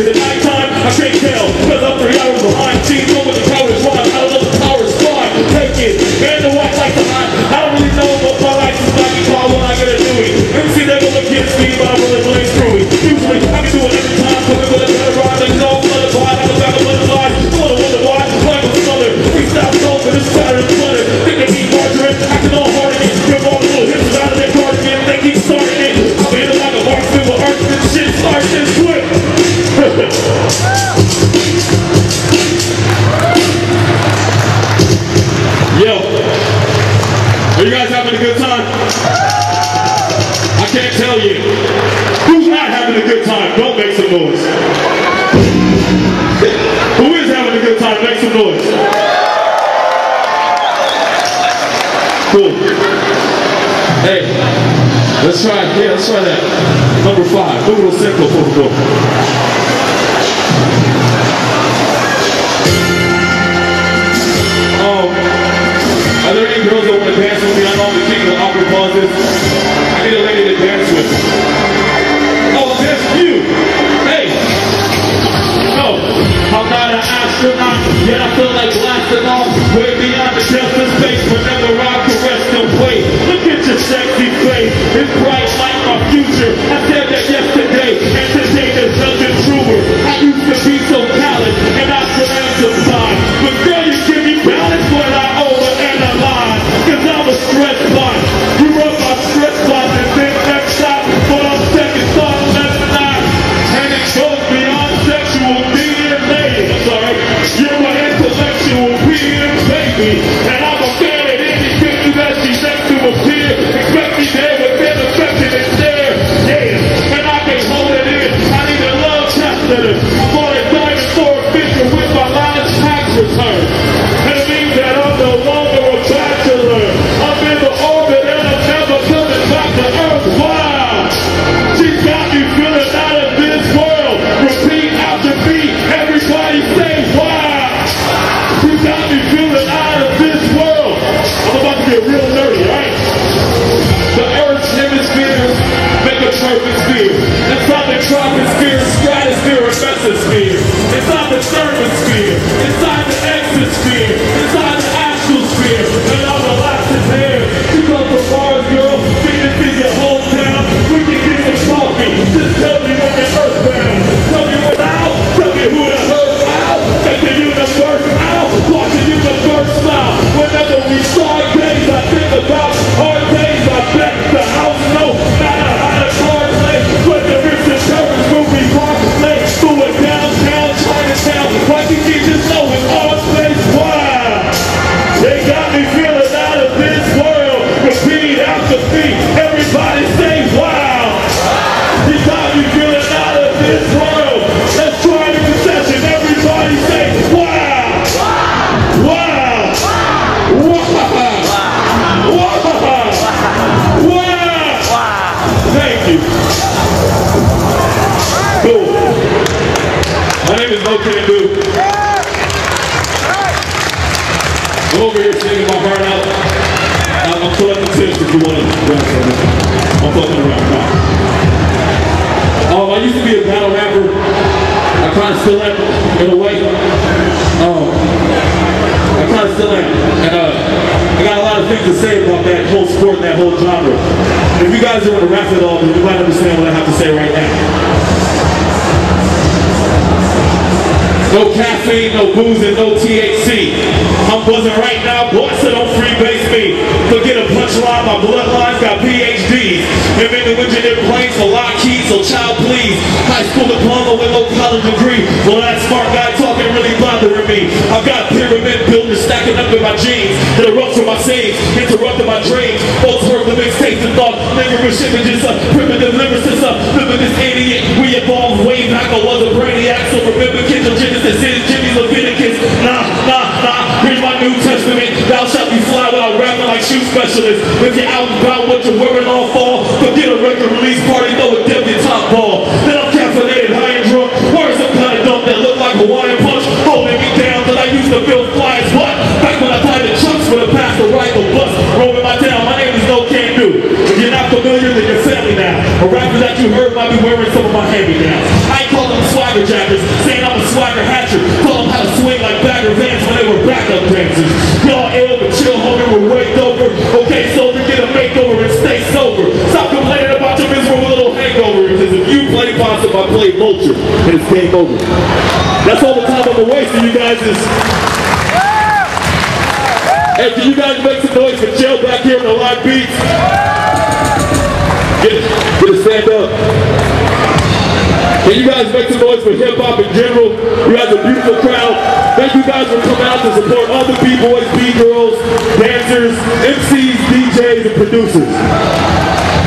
In the nighttime, I can't tell Cause I'm three hours behind. Team with the power is wide. I don't know the power is fine. Take it. Man, the white like the hot. I don't really know what my life is like. It's call what I'm gonna do it. MC that look against me, but I'm really having a good time? I can't tell you. Who's not having a good time? Don't make some noise. Who is having a good time? Make some noise. Cool. Hey, let's try, yeah, let's try that. Number five, número cinco, por favor. Pauses. I need a lady to dance with. Oh, there's you. Hey. No, I'm not an astronaut, yet I feel like blasting off way beyond the depths of space. Whenever I caress and wait, look at your sexy face. It's bright like my future. I said that yesterday, and today there's nothing truer. I used to be so and I. But girl, you give me balance when I I'm a. baby. The Everybody say wow. Feeling out of this world. Let's the. Everybody say wow. Wow. Wow. Wow. Wow. Thank you. Cool. My name is. Over here singing my heart out. I'm, I'm collecting tips if you want to some. I'm fucking around. Nah. Um, I used to be a battle rapper. I kind of still am in a way. Um, I kind of still am. And uh, I got a lot of things to say about that whole sport and that whole genre. If you guys are into rap at all, then you might understand what I have to say right now. No caffeine, no booze, and no THC. I'm buzzing right now, boy, so don't freebase me. A my bloodline's got PhDs. Invented engineer planes for Lockheed, so child please. High school diploma with no college degree. Well, that smart guy talking really bothering me. I've got pyramid builders stacking up in my jeans. From my seams, interrupting my dreams. Both heard the mixtapes and thought, nigga, shippages up, primitive lyricists kids of Genesis, is Jimmy Leviticus. Nah, nah, nah, here's my New Testament. Thou shalt be fly without rapping like shoe specialist. If you're out and about what you're wearing all fall, forget a record release party, throw a deputy top ball. You're not familiar, with you're family now. A rapper that you heard might be wearing some of my hand-me-downs. I call them swagger jackers, saying I'm a swagger hatcher. Tell them how to swing like Bagger Vance when they were backup dancers. Y'all ill, but chill, homie, we're way over. Okay, soldier, get a makeover and stay sober. Stop complaining about your miserable little hangover. Because if you play possum, I play vulture, and it's game over. That's all the time I'm waste for you guys is. Hey, can you guys make some noise for Chill back here in the live beats? Get get it, stand up. Can you guys make some noise for hip hop in general? Guys are a beautiful crowd. Thank you guys for coming out to support all the B-boys, B-girls, dancers, MCs, DJs, and producers.